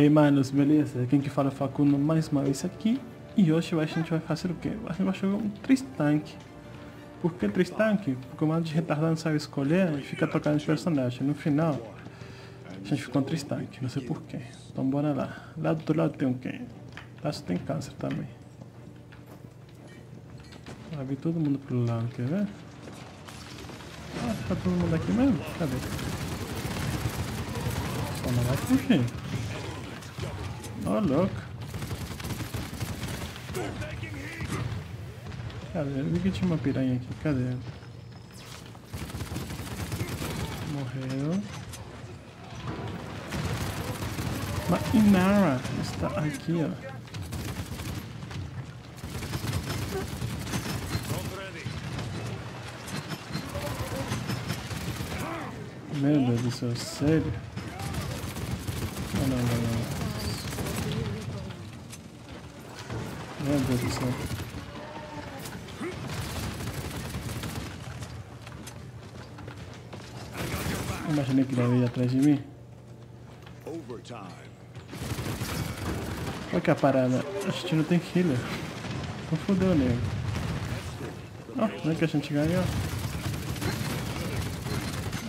aí, manos, beleza? Quem que fala Facundo mais uma vez aqui. E hoje a gente vai fazer o quê? A gente vai jogar um Tristank. Por que Tristank? Porque o modo de retardado não sabe escolher e fica tocando os personagens. No final, a gente ficou um Tristank, não sei porquê. Então bora lá. Lá do outro lado tem o quê? Tasso tem câncer também. Vai vir todo mundo pro lado, quer ver? Ah, tá todo mundo aqui mesmo? Cadê? Só não vai fugir. Oh, louco. Cadê? Vi que tinha uma piranha aqui. Cadê? Morreu. Mas Inara está aqui, ó. Meu Deus do céu, sério? Não, não, não, não. Meu Deus do céu. Imaginei que ele ia atrás de mim. Olha que a parada. A gente não tem healer. Não fodeu, nego. Ó, oh, não é que a gente ganhou.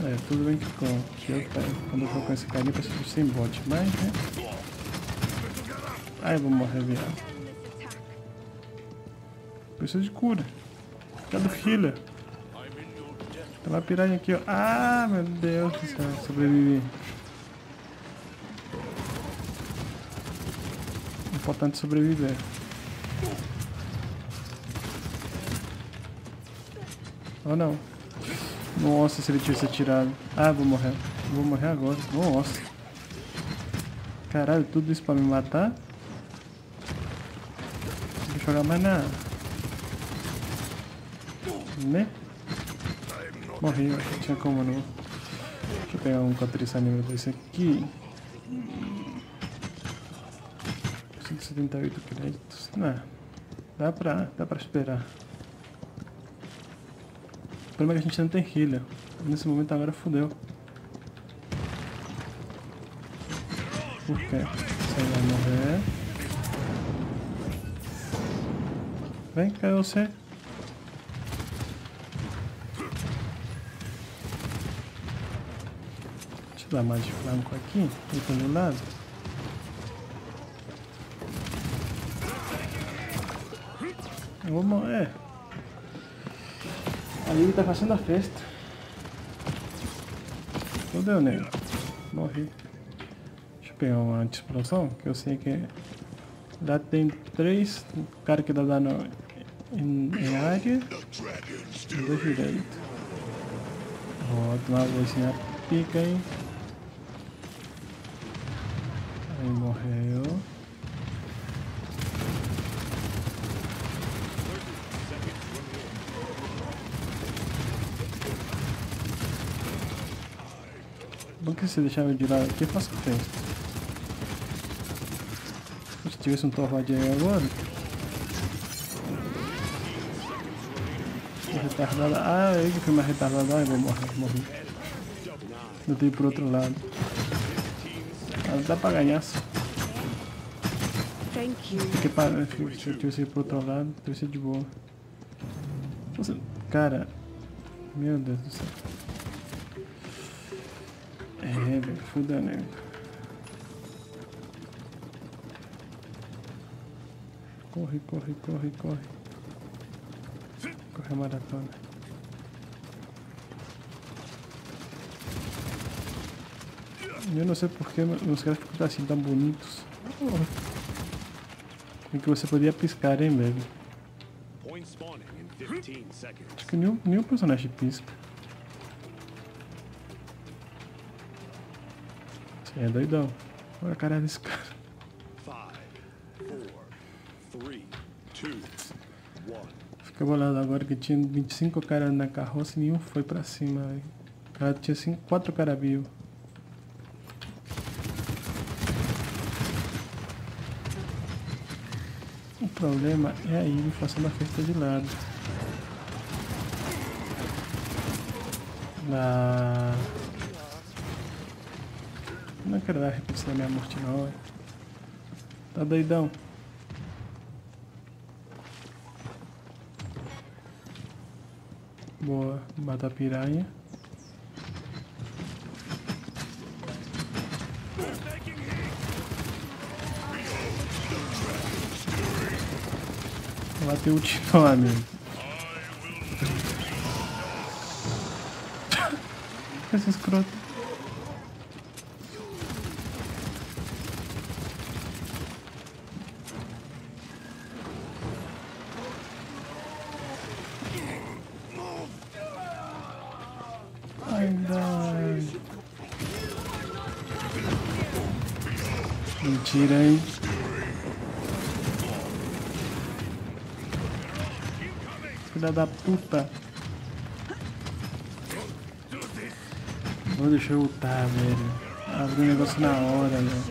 É, tudo bem que, com, que eu, quando eu for com esse cara eu preciso sem bot, mas né? Ai, vou morrer, viado. Preciso de cura. Cadê o healer? Tem uma piranha aqui, ó. Ah, meu Deus do céu, sobrevivi. Importante sobreviver. Ou não. Nossa, se ele tivesse atirado. Ah, vou morrer. Vou morrer agora. Nossa. Caralho, tudo isso pra me matar? Vou jogar mais nada. Né? Morri, não tinha como não. Deixa eu pegar um catriça nível desse aqui. 178 créditos. Não, dá pra, dá pra esperar. O problema é que a gente não tem healer. Nesse momento agora fodeu. Por quê? Você vai morrer. Vem, cadê você? Dar mais de flanco aqui, aqui do lado. Vou morrer. Ali ele tá fazendo a festa. Fudeu, nego. Morri. Deixa eu pegar uma anti-explosão, que eu sei que lá tem três cara que dá dano em, em área dois direito. Ó, uma luzinha pica aí. Aí morreu. Bom que se deixar eu de lado aqui, eu faço festa. Se tivesse um torvade aí agora. Retardada. Ah, eu que fui mais retardado. Ai, vou morrer, morri. Eu tenho pro outro lado. Ah, dá pra ganhar. Porque para, se eu tivesse pro outro lado, sido de boa. Cara, meu Deus do céu. É, velho, foda né? Corre, corre, corre, corre. Corre a maratona. Eu não sei porque os gráficos estão assim tão bonitos. E que você podia piscar, hein, velho. Acho que nenhum, nenhum personagem pisca. É doidão. Olha a cara desse cara. Fica bolado agora que tinha 25 caras na carroça e nenhum foi pra cima, velho. O cara tinha 5, 4 caras vivos. Problema é a Ivy fazendo a festa de lado. Não quero dar repetição da minha morte não, Tá doidão. Boa, mata a piranha. Bateu o tiro lá mesmo. Esse escroto. Ai, ai. Mentira, hein? Filha da puta. Vou deixar eu lutar, velho. Abri o negócio na hora, velho.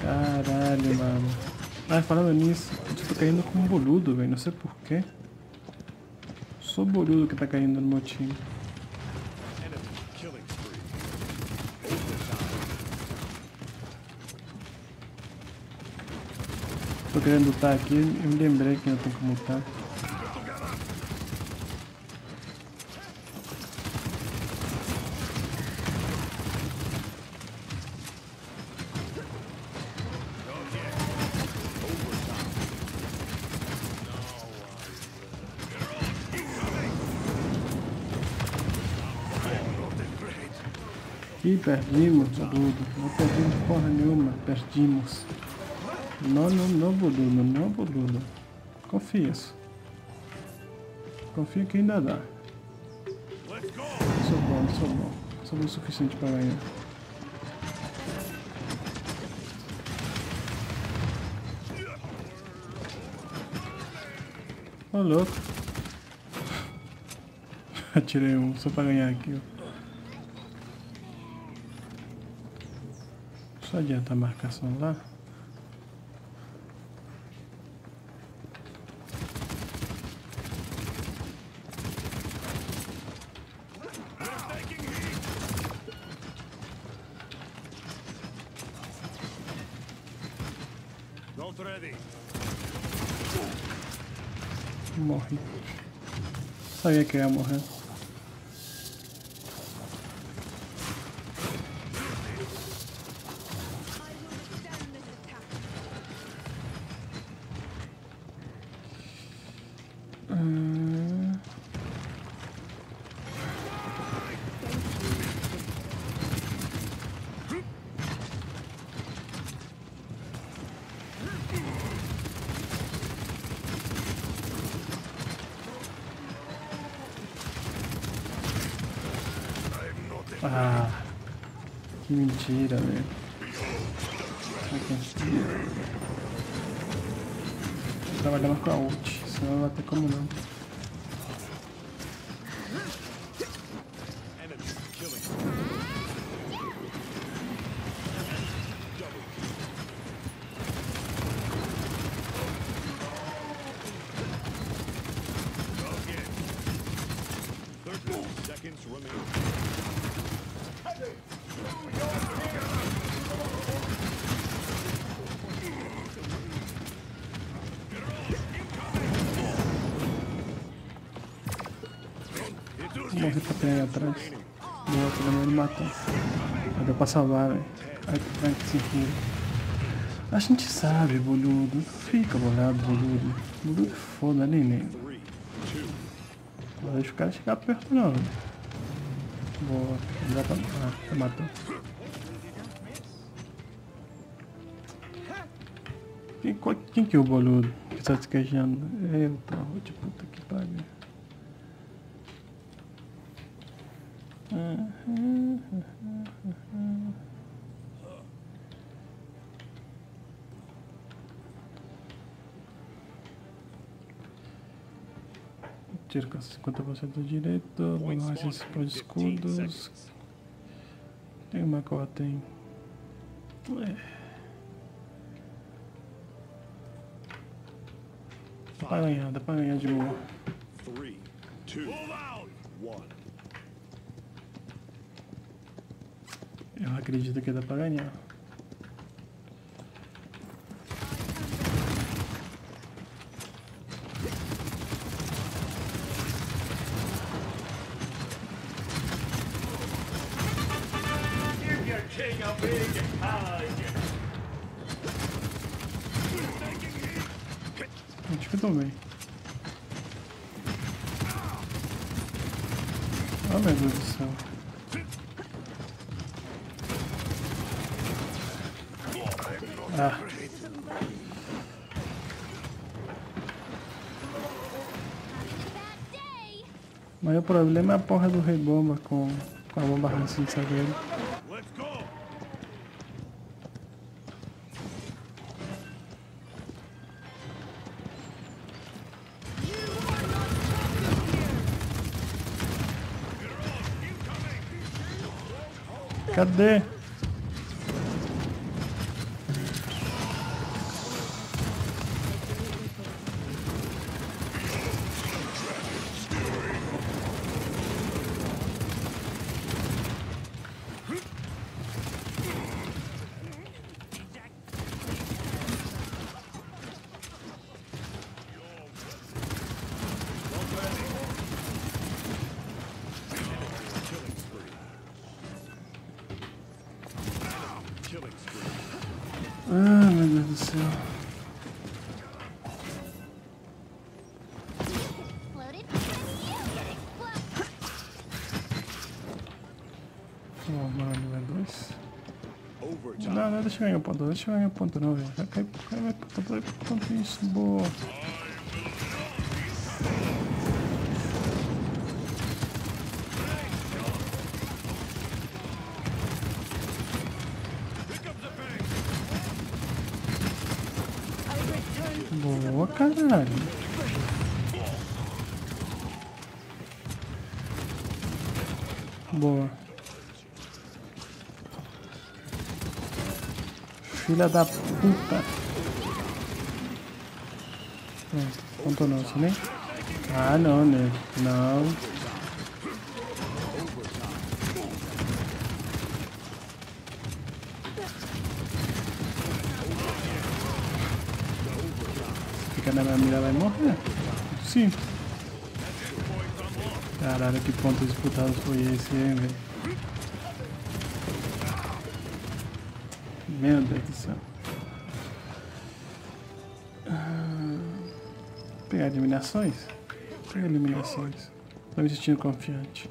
Caralho, mano. Ai, falando nisso, eu tô caindo com um boludo, velho. Não sei porquê. Sou boludo que tá caindo no meu time. Querendo lutar aqui e me lembrei que eu tenho que lutar. Ih, perdimos, boludo. Não perdimos porra nenhuma, perdimos. Não, não, não, boludo, não, boludo. Confia. Confia que ainda dá. Sou bom, sou bom. Sou bom o suficiente pra ganhar. Ô louco. Atirei um só pra ganhar aqui, ó. Só adianta a marcação lá. Not ready. Morri. Sabia que eu ia Ah, que mentira, velho. Vou trabalhar com a ult, senão não vai ter como não. Morri pra piranha atrás. Boa, pelo menos ele matou. Mas deu pra salvar, velho. Ai, que se. A gente sabe, boludo. Fica bolado, boludo. Boludo é foda, two, Não deixa o cara chegar perto, não. velho. Boa. Não dá pra... Ah, já matou. Quem, quem que é o boludo que tá se queixando? É eu, tá? De puta que pariu. Cerca 50% do direito, lances para escudos. Tem uma cota, tem. É. Para ganhar, dá para ganhar de boa. 3, 2, Eu acredito que dá pra ganhar. Ah. Mas problema é a porra do rei bomba com, com a bomba. Let's go. Cadê? Ah, meu Deus do céu. Loaded. You explode. Ó, mano, nível 2. Overtime. Não, não, deixa eu ganhar ponto, deixa eu ganhar ponto não, velho. Vai cair, vai, vai, vai, vai, ponto isso, boa. Boa, caralho. Boa. Filha da puta. Pronto, ponto nosso, né? Ah, não, né? Não. Fica na minha mira, vai morrer. Sim. Caralho, que ponto disputado foi esse, hein, velho? Meu Deus do céu. Ah, Pegar eliminações? Pegar eliminações. Tô me sentindo confiante.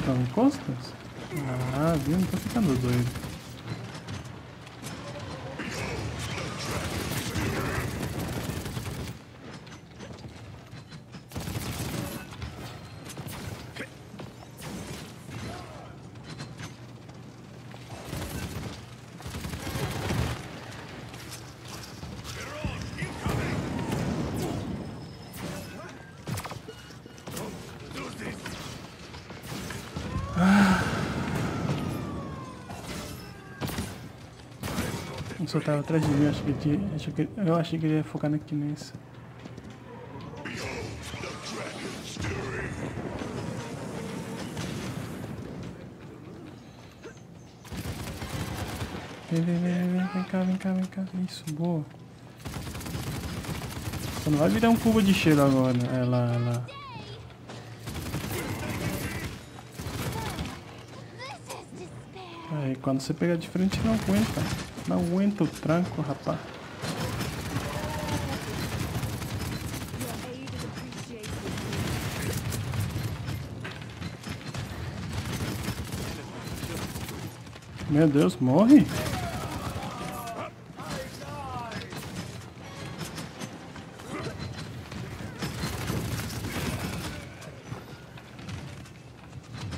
Escutando costas? Ah, viu? Não tô ficando doido. O senhor tava atrás de mim, eu que, ele achei que- eu achei que ele ia focar na nessa. Vem, vem, vem, vem, vem cá, vem cá, vem cá. Isso, boa. Só não vai virar um cubo de cheiro agora. É lá, é lá. Aí, quando você pegar de frente, não aguenta. Não aguenta o tranco, rapaz. Meu Deus, morre?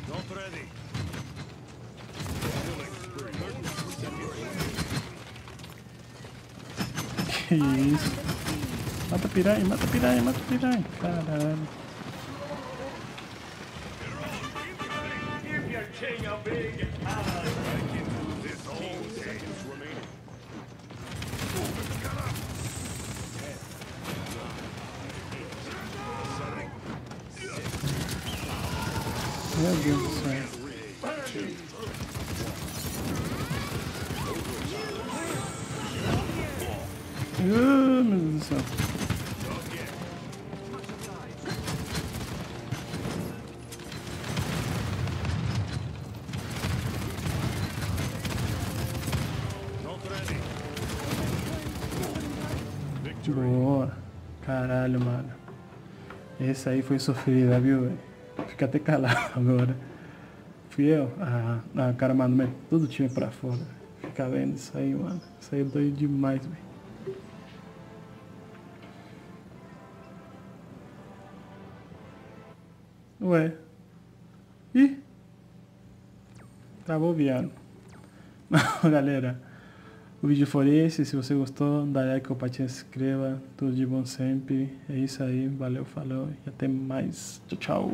Not ready. Isso? Mata piranha, mata piranha, mata piranha. Caralho. Meu. Meu Deus do céu. Boa. Caralho, mano. Esse aí foi sofrida, viu. Fica até calado agora. Fui eu? Ah, ah cara, mano, todo time pra fora. Fica vendo isso aí, mano. Isso aí é doido demais, velho. Ué. Ih. Travou viado. Galera, o vídeo foi esse. Se você gostou, dá like, compartilha, se inscreva. Tudo de bom sempre. É isso aí. Valeu, falou e até mais. Tchau, tchau.